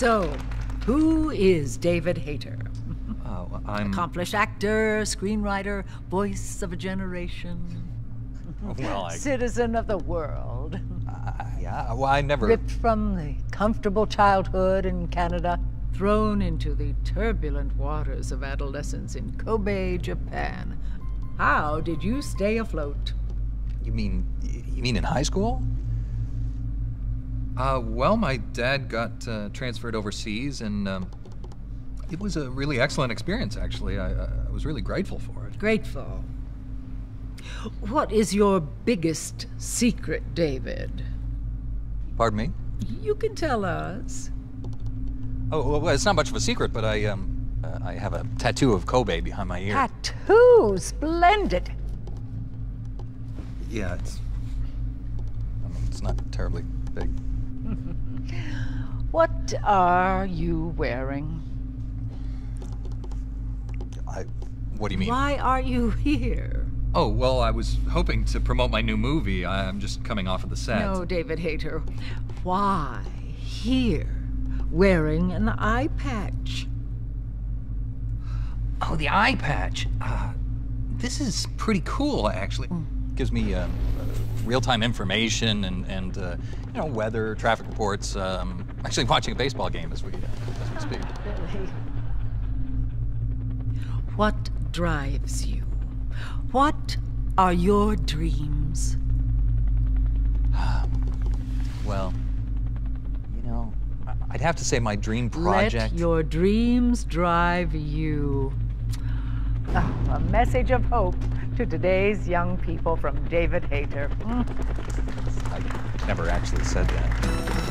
So, who is David Hayter? Oh, I'm. Accomplished actor, screenwriter, voice of a generation, Well, I. citizen of the world. Yeah, well, I never. Ripped from the comfortable childhood in Canada, thrown into the turbulent waters of adolescence in Kobe, Japan. How did you stay afloat? You mean. You mean in high school? Uh, well, my dad got uh, transferred overseas, and um, it was a really excellent experience, actually. I, I I was really grateful for it. Grateful. What is your biggest secret, David? Pardon me? You can tell us. Oh, well, it's not much of a secret, but I, um, uh, I have a tattoo of Kobe behind my ear. Tattoo, splendid. Yeah, it's. I mean, it's not terribly big. What are you wearing? I. What do you mean? Why are you here? Oh, well, I was hoping to promote my new movie. I- I'm just coming off of the set. No, David Hayter. Why here, wearing an eye patch? Oh, the eye patch. Uh, this is pretty cool, actually. Gives me um, uh, real-time information and, and uh, you know, weather, traffic reports. Um, actually, watching a baseball game as we, uh, as we speak. Really? What drives you? What are your dreams? Well, you know, I'd have to say my dream project. Let your dreams drive you. Ah, a message of hope to today's young people from David Hayter. Mm. I never actually said that.